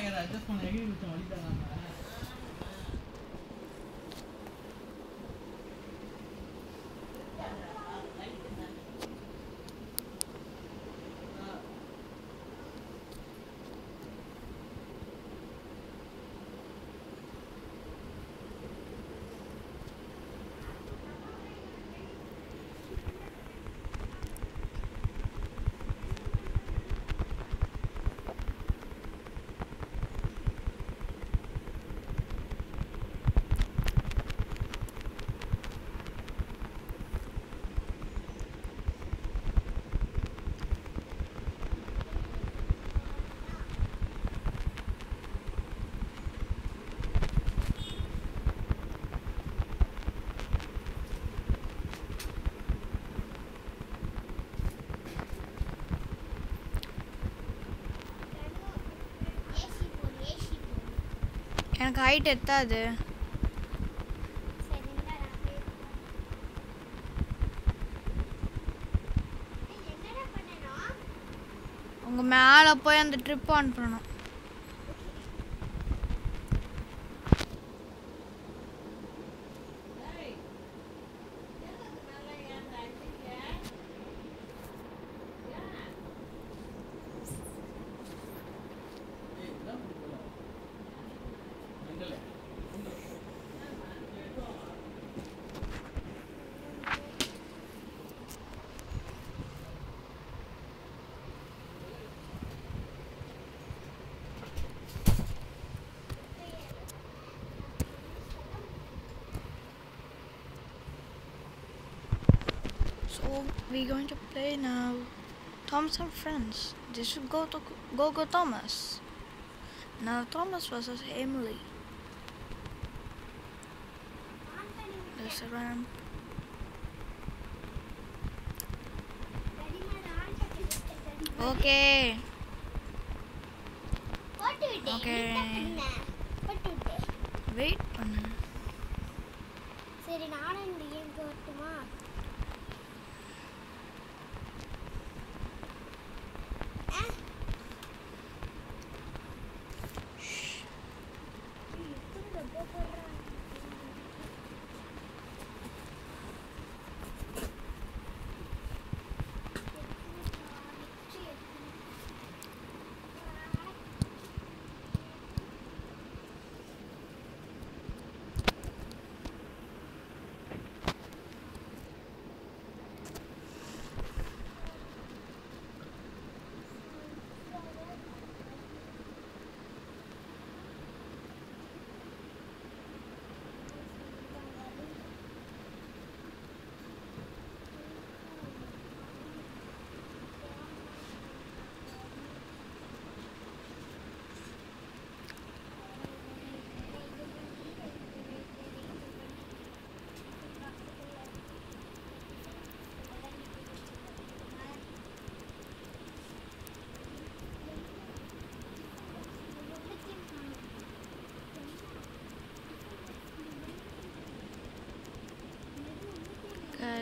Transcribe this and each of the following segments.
cara, cara, estás con la cámara. எனக்கு height எத்தாது உங்கள் மேலே போய் அந்த ட்ரிப் ஆன் பண்ணணும் So we're going to play now. Thomas and friends. This is go to go go Thomas. Now Thomas versus Emily. On பண்ணி There's a ramp. Readymade on பண்ணி விட்டேன் Okay. போட்டு விட்டேன் Okay. என்ன போட்டு விட்டேன் Wait பண்ணு. சரி நானும் இந்த கேம்க்கு வரட்டுமா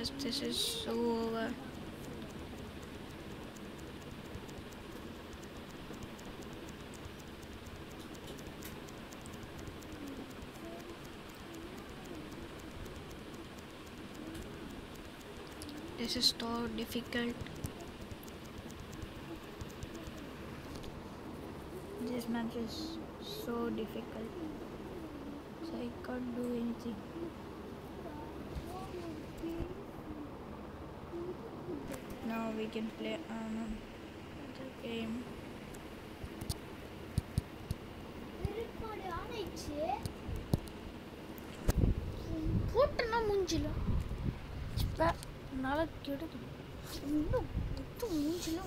This is so over. This is so difficult. This match is so difficult. So I can't do anything. we can play um, the game. திருப்பாடு ஆனிச்சு போட்டனா மூஞ்சில என்னால் கெடுது இன்னும் முத்து மூஞ்சில